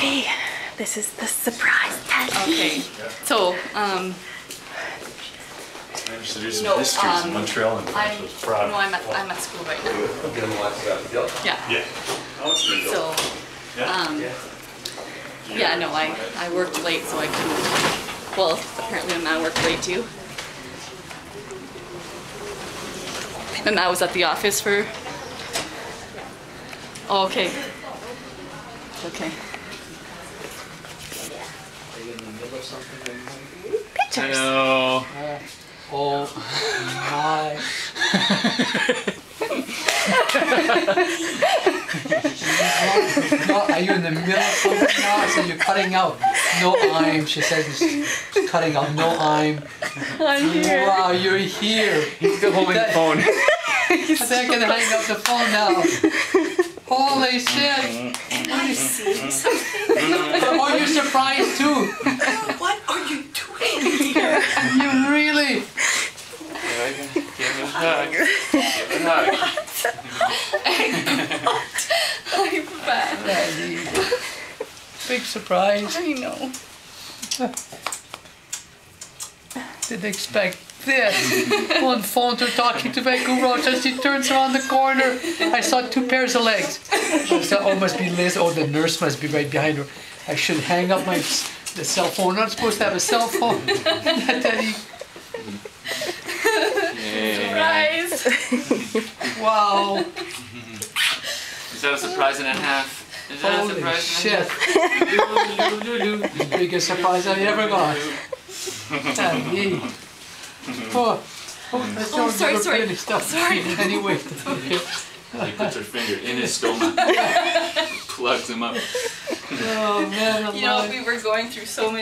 Okay, this is the surprise Teddy. Okay, so, um, Managed to do some No, history in um, Montreal and I'm, was proud. no, I'm at, I'm at school right now. Yeah, Yeah. so, um, yeah, no, I, I worked late, so I couldn't, well, apparently my man worked late too. And I was at the office for, oh, okay. Okay. Pictures. Hello. Oh my. no, are you in the middle of something now? So you're cutting out. No, I'm. She said it's cutting out. No, I'm. I'm here. Wow, you're here. He's still holding the phone. I think I can hang up the phone now. Holy shit! Mm-hmm. Oh, mm-hmm. you're surprised too. What are you doing here? You really? Give him a hug. Give him a hug. I'm bad. Big surprise. I know. Didn't expect this. On phone to talking to Vancouver Roach as she turns around the corner. I saw two pairs of legs. I said, oh, must be Liz. Oh, the nurse must be right behind her. I should hang up my the cell phone. I'm not supposed to have a cell phone. Daddy, wow. Is that a surprise and a half? Is that a Holy surprise shit. and a half? Biggest surprise I ever got. Daddy. Oh, oh, Oh, sorry, sorry. finished. Sorry. Anyway. He puts her finger in his stomach. Plugs him up. Oh man, You know, we were going through so many